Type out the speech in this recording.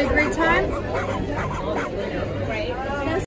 a great time?